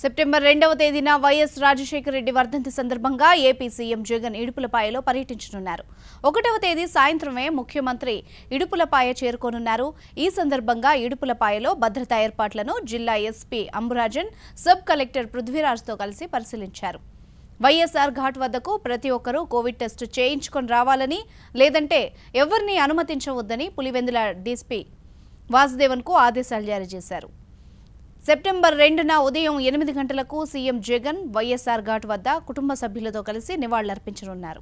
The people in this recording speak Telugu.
సెప్టెంబర్ రెండవ తేదీన వైఎస్ రాజశేఖర రెడ్డి వర్ధంతి సందర్భంగా ఏపీ సీఎం జగన్ ఇడుపులపాయలో పర్యటించనున్నారు. ఒకటవ తేదీ సాయంత్రమే ముఖ్యమంత్రి ఇడుపులపాయ చేరుకోనున్నారు. ఈ సందర్భంగా ఇడుపులపాయలో భద్రతా ఏర్పాట్లను జిల్లా ఎస్పీ అంబురాజన్ సబ్ కలెక్టర్ పృథ్వీరాజ్తో కలిసి పరిశీలించారు. వైఎస్ఆర్ ఘాట్ వద్దకు ప్రతి ఒక్కరూ కోవిడ్ టెస్ట్ చేయించుకొని రావాలని లేదంటే ఎవరిని అనుమతించవద్దని పులివెందుల డీసీపీ వాసుదేవన్కు ఆదేశాలు జారీ చేశారు. సెప్టెంబర్ రెండున ఉదయం ఎనిమిది గంటలకు సీఎం జగన్ వైఎస్ఆర్ ఘాట్ వద్ద కుటుంబ సభ్యులతో కలిసి నివాళులర్పించనున్నారు.